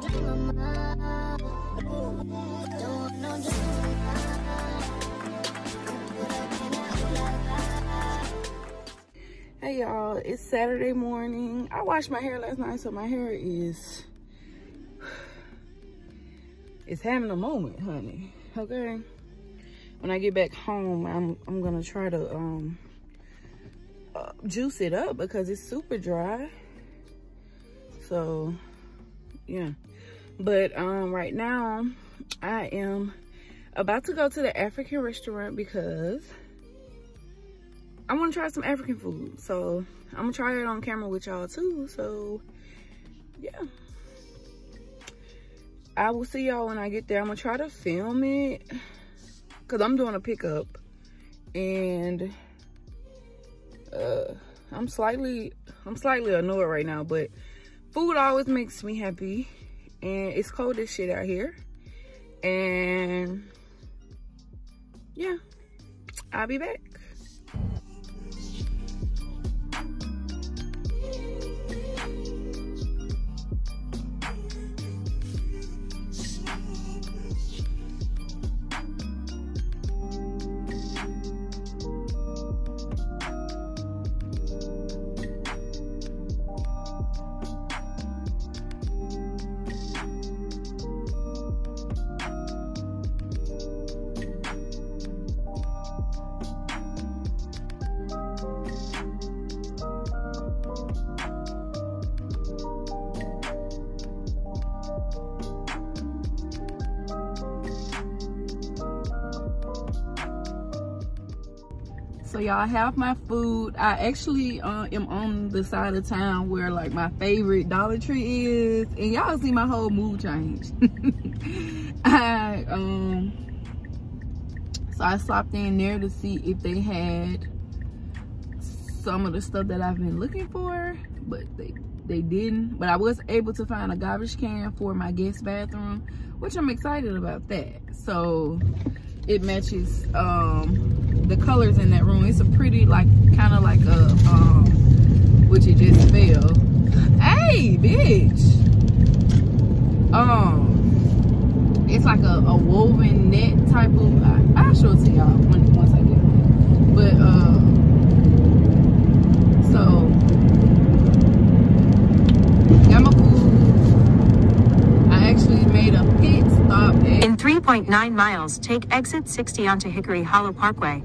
Hey y'all, it's Saturday morning. I washed my hair last night, so my hair is it's having a moment, honey. Okay. When I get back home, I'm I'm gonna try to um uh, juice it up because it's super dry. So yeah. But um right now I am about to go to the African restaurant because I want to try some African food. So I'm gonna try it on camera with y'all too. So yeah. I will see y'all when I get there. I'm gonna try to film it because I'm doing a pickup and uh, I'm slightly I'm slightly annoyed right now, but food always makes me happy and it's cold as shit out here. And yeah, I'll be back. So y'all have my food. I actually uh, am on the side of town where like my favorite dollar tree is. And y'all see my whole mood change. I um so i stopped in there to see if they had some of the stuff that i've been looking for but they they didn't. But i was able to find a garbage can for my guest bathroom which i'm excited about that. So it matches um the colors in that room. It's a pretty like kind of like a um which it just fell. Hey, bitch. Um, it's like a, a woven net type of. I, will show it to y'all when, once I get home. But uh, so food. I actually made a pit stop. In 3.9 miles, take exit 60 onto Hickory Hollow Parkway.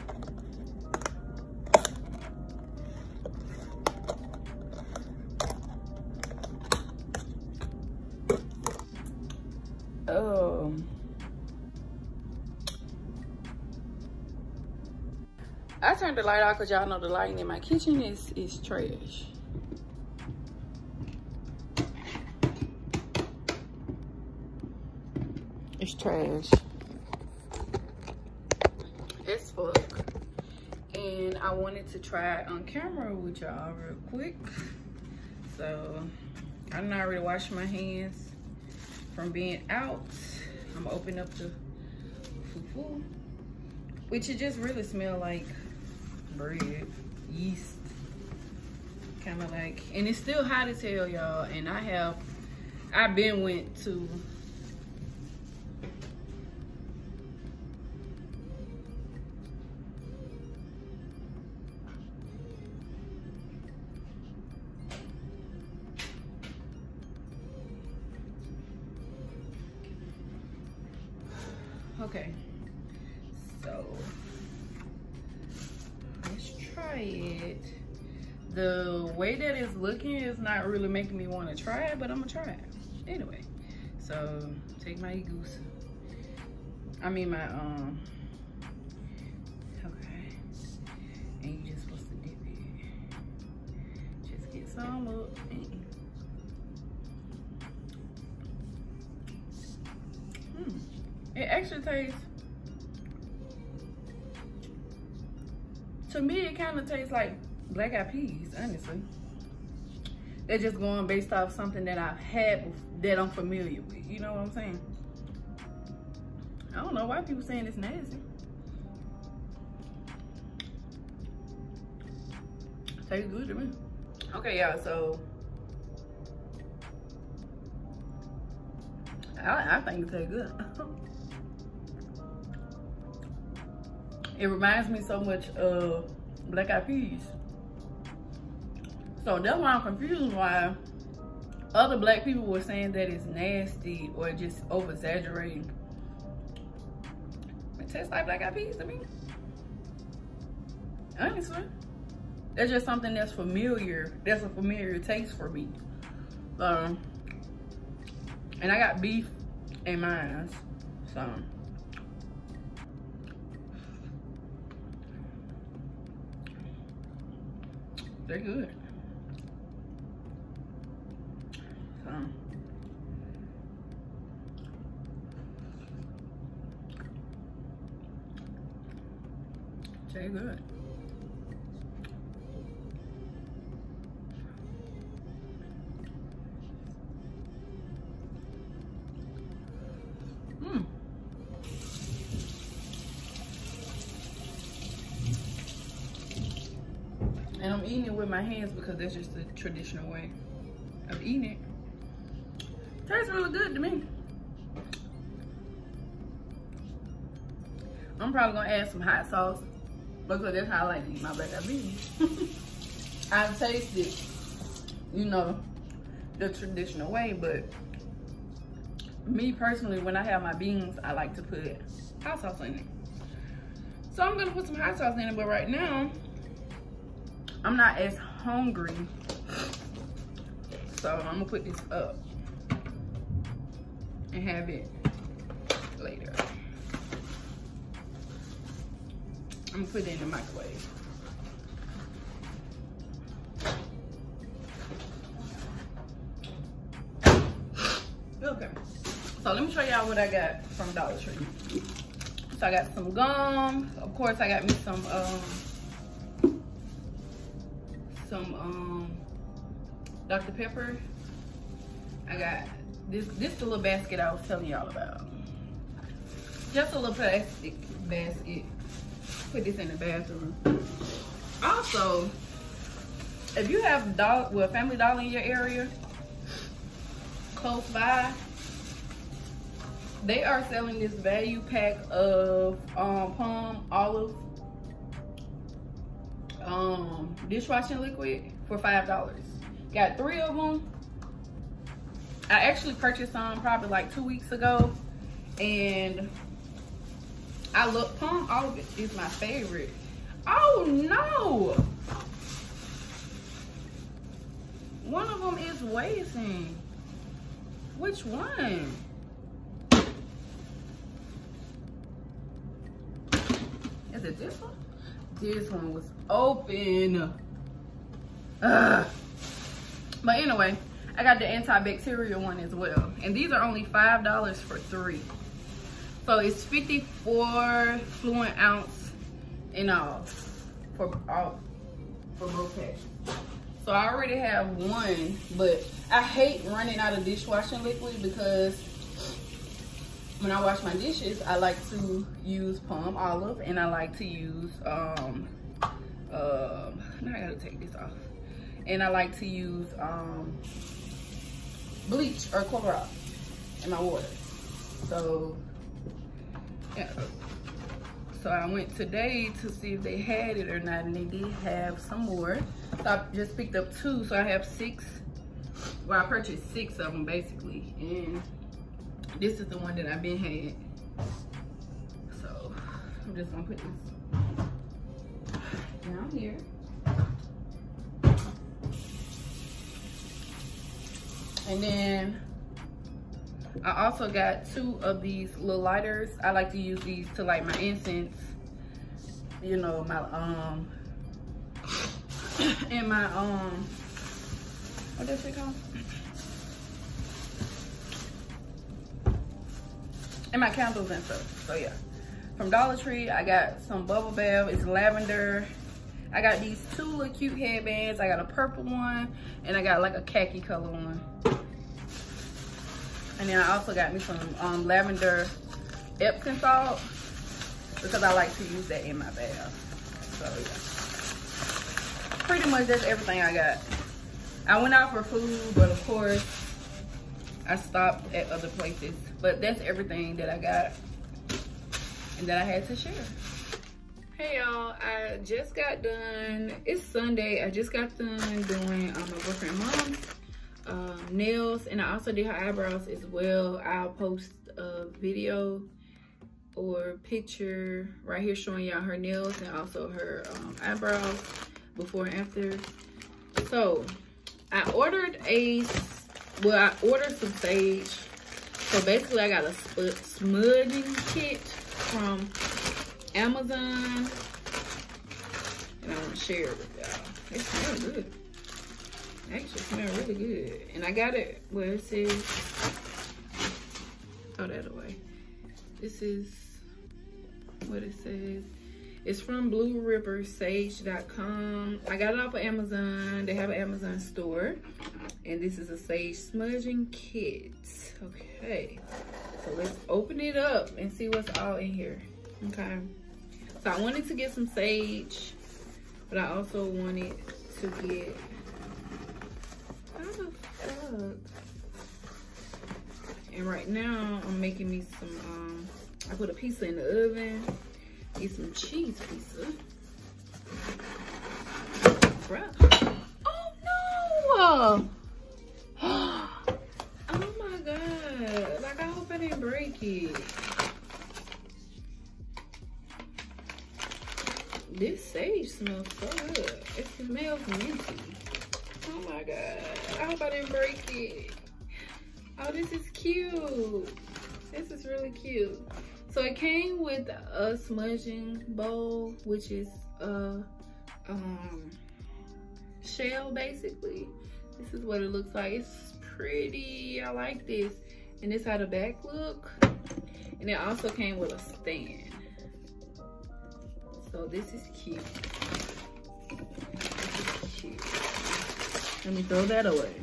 Um, I turned the light off because y'all know the lighting in my kitchen is, is trash. It's trash. It's fuck. And I wanted to try it on camera with y'all real quick. So I'm not really washing my hands from being out. I'm gonna open up the fufu, which it just really smell like bread, yeast. kind of like, and it's still hot as hell, y'all. And I have, I've been went to Okay, so let's try it. The way that it's looking is not really making me want to try it, but I'm gonna try it anyway. So take my goose. I mean my um. It actually tastes, to me, it kind of tastes like black eyed peas, honestly. They're just going based off something that I've had that I'm familiar with. You know what I'm saying? I don't know why people saying it's nasty. Tastes good to me. Okay, y'all, so I, I think it tastes good. it reminds me so much of black eyed peas. So that's why I'm confused why other black people were saying that it's nasty or just over exaggerating. It tastes like black eyed peas to me. Honestly. That's just something that's familiar. That's a familiar taste for me. Um, and I got beef in mine. So they're good. So they're good. With my hands because that's just the traditional way of eating it. Tastes really good to me. I'm probably gonna add some hot sauce because that's how I like to eat my black eyed beans. I've tasted, you know, the traditional way, but me personally, when I have my beans, I like to put hot sauce in it. So I'm gonna put some hot sauce in it, but right now, I'm not as hungry. So I'm gonna put this up and have it later. I'm gonna put it in the microwave. Okay, so let me show y'all what I got from Dollar Tree. So I got some gum. Of course, I got me some um, some um, Dr. Pepper. I got this, this little basket I was telling y'all about. Just a little plastic basket. Put this in the bathroom. Also, if you have dollar, well, Family Dollar in your area, close by, they are selling this value pack of um, Palmolive um, dishwashing liquid for five dollars. Got three of them. I actually purchased some probably like two weeks ago, and I look Palmolive is my favorite. Oh no! One of them is wasting. Which one? Is it this one? This one was open. Ugh. But anyway, I got the antibacterial one as well. And these are only $5 for three. So it's 54 fluid ounce in all for all for both packs. So I already have one, but I hate running out of dishwashing liquid because when I wash my dishes, I like to use Palmolive and I like to use, um, uh, now I gotta take this off. And I like to use um, bleach or Clorox in my water. So, yeah. So I went today to see if they had it or not, and they did have some more. So I just picked up two, so I have six. Well, I purchased six of them basically, and this is the one that I've been had. So I'm just gonna put this down here. And then I also got two of these little lighters. I like to use these to light my incense. You know, my, um, and my, um, what does it called? And my candles and stuff, so yeah. From Dollar Tree, I got some Bubble Bath, it's lavender. I got these two little cute headbands. I got a purple one, and I got like a khaki color one. And then I also got me some um, lavender Epsom salt because I like to use that in my bath. So yeah. Pretty much that's everything I got. I went out for food, but of course, I stopped at other places. But that's everything that I got and that I had to share. Hey y'all, I just got done. It's Sunday. I just got done doing um, my boyfriend mom's um, nails and I also did her eyebrows as well. I'll post a video or picture right here showing y'all her nails and also her um, eyebrows before and after. So I ordered a, well I ordered some sage. So basically I got a smudging kit from Amazon and I want to share it with y'all. It smells good actually smell really good. And I got it where it says, throw that away. This is what it says. It's from blueriversage.com. I got it off of Amazon. They have an Amazon store. And this is a sage smudging kit. Okay. So let's open it up and see what's all in here. Okay. So I wanted to get some sage, but I also wanted to get and right now, I'm making me some, um, I put a pizza in the oven. Get some cheese pizza. Bruh. Oh no! Really cute. So it came with a smudging bowl, which is a um, shell basically. This is what it looks like. It's pretty. I like this. And this how the back look. And it also came with a stand. So this is cute. This is cute. Let me throw that away.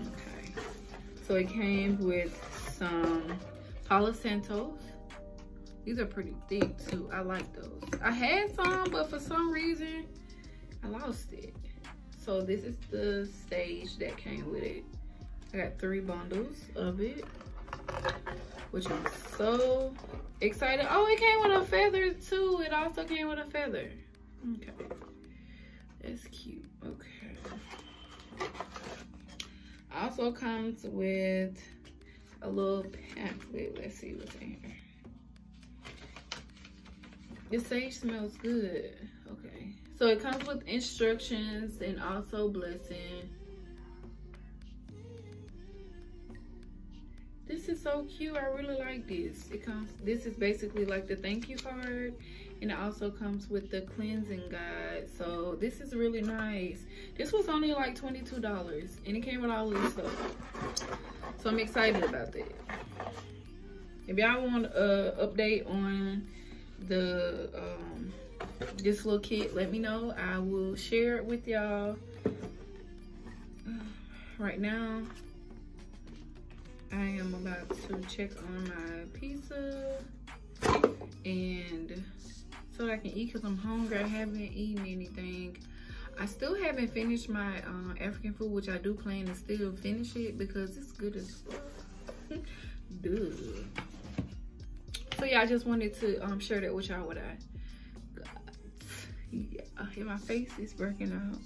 Okay. So it came with some Palo Santos. These are pretty thick too. I like those. I had some, but for some reason, I lost it. So this is the stage that came with it. I got three bundles of it, which I'm so excited. Oh, it came with a feather too. It also came with a feather. Okay, that's cute. Okay. Also comes with a little pamphlet. Let's see what's in here. This sage smells good. Okay. So it comes with instructions and also blessing. This is so cute. I really like this. It comes, this is basically like the thank you card and it also comes with the cleansing guide so this is really nice this was only like 22 dollars and it came with all this stuff so i'm excited about that if y'all want an update on the um, this little kit let me know i will share it with y'all right now i am about to check on my pizza and so I can eat because I'm hungry. I haven't eaten anything. I still haven't finished my uh, African food, which I do plan to still finish it because it's good as fuck. So yeah, I just wanted to um, share that with y'all what I got. Yeah, and my face is breaking out.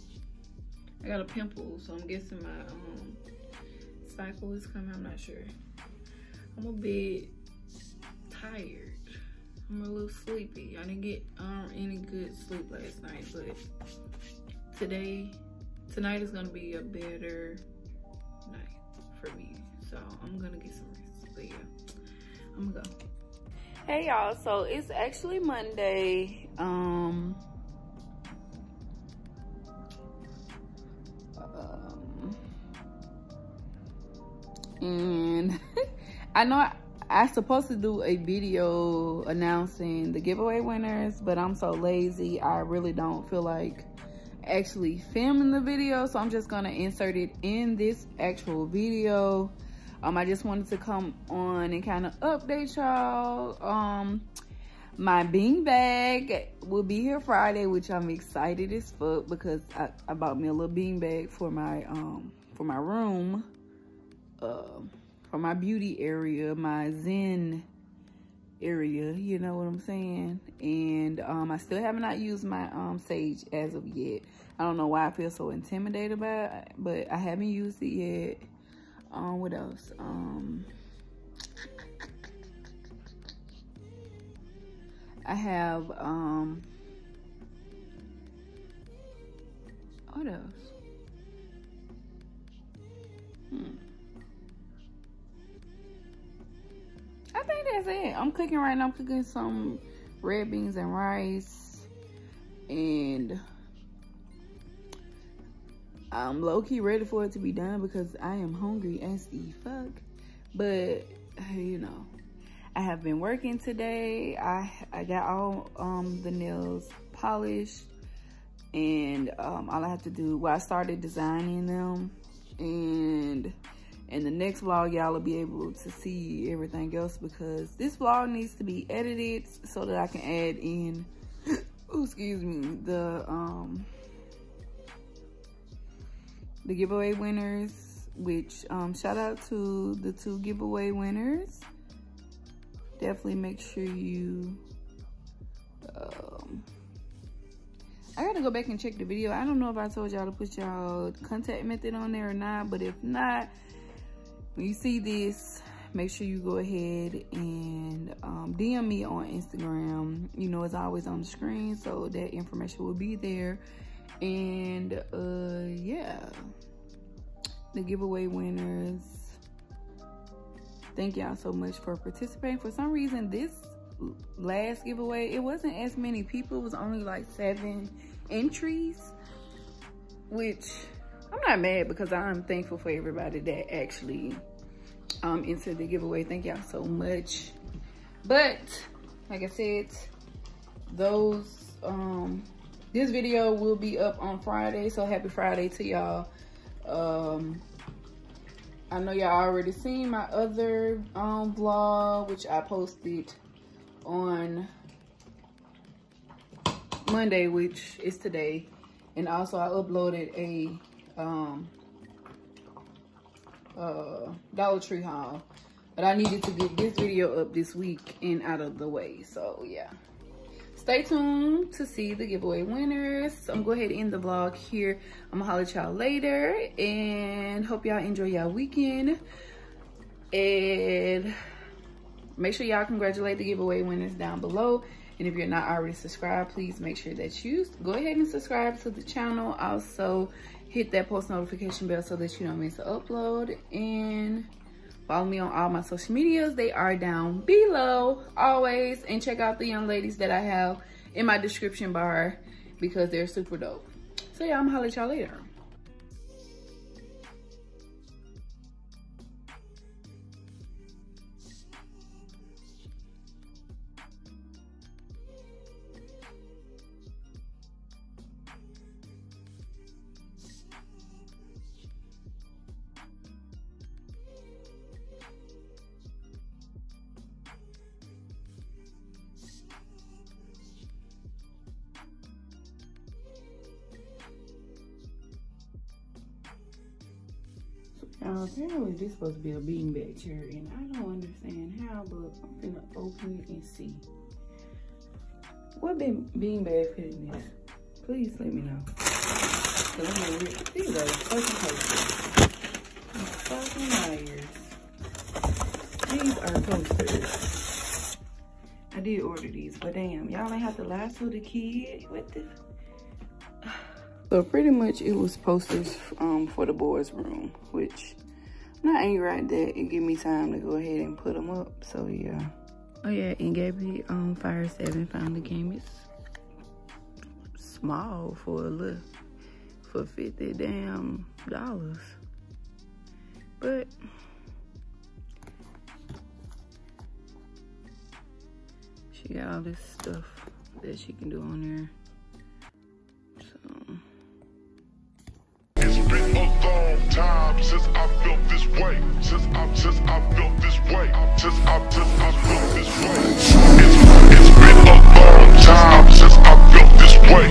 I got a pimple, so I'm guessing my um, cycle is coming. I'm not sure. I'm a bit tired. I'm a little sleepy. I didn't get um, any good sleep last night, but today, tonight is gonna be a better night for me. So I'm gonna get some rest. But yeah, I'm gonna go. Hey y'all, so it's actually Monday. Um, um and I know I, I supposed to do a video announcing the giveaway winners, but I'm so lazy. I really don't feel like actually filming the video. So I'm just gonna insert it in this actual video. Um, I just wanted to come on and kind of update y'all. Um, my bean bag will be here Friday, which I'm excited as fuck because I, I bought me a little bean bag for my um for my room. Uh, for my beauty area, my zen area, you know what I'm saying? And um, I still have not used my um, sage as of yet. I don't know why I feel so intimidated about it, but I haven't used it yet. Um, what else? Um, I have, um, what else? Hmm. Think that's it. I'm cooking right now. I'm cooking some red beans and rice. And I'm low-key ready for it to be done because I am hungry as the fuck. But, you know, I have been working today. I, I got all um, the nails polished. And um, all I have to do, well, I started designing them. And in the next vlog y'all will be able to see everything else because this vlog needs to be edited so that I can add in oh, excuse me the um the giveaway winners which um shout out to the two giveaway winners definitely make sure you um I gotta go back and check the video. I don't know if I told y'all to put y'all contact method on there or not, but if not, when you see this, make sure you go ahead and um, DM me on Instagram. You know, it's always on the screen, so that information will be there. And uh, yeah, the giveaway winners. Thank y'all so much for participating. For some reason, this last giveaway, it wasn't as many people. It was only like seven entries, which I'm not mad because I'm thankful for everybody that actually um, entered the giveaway. Thank y'all so much. But like I said, those um, this video will be up on Friday. So happy Friday to y'all. Um, I know y'all already seen my other um, vlog, which I posted on Monday, which is today. And also I uploaded a um, uh, Dollar Tree haul. But I needed to get this video up this week and out of the way. So yeah. Stay tuned to see the giveaway winners. I'm going to go ahead and end the vlog here. I'm going to holler at y'all later. And hope y'all enjoy y'all weekend. And make sure y'all congratulate the giveaway winners down below. And if you're not already subscribed, please make sure that you go ahead and subscribe to the channel. Also, hit that post notification bell so that you don't miss an upload. And follow me on all my social medias. They are down below always. And check out the young ladies that I have in my description bar because they're super dope. So yeah, I'm gonna holler at y'all later. Now apparently this supposed to be a beanbag chair and I don't understand how, but I'm gonna open it and see. What bean beanbag fit in this? Please let me know. I'm gonna rip these are fucking posters. Fucking liars. These are posters. I did order these, but damn, y'all ain't have to lie to the kid with this. So pretty much it was posters um, for the boys room, which I'm not angry at that. It gave me time to go ahead and put them up. So yeah. Oh yeah, and Gabby um, Fire 7 finally came. It's small for a little, for 50 damn dollars. But she got all this stuff that she can do on there. long time since I felt this way. Since I, since I felt this way. Since I, since I felt this way. It's, it's been a long time since I felt this way.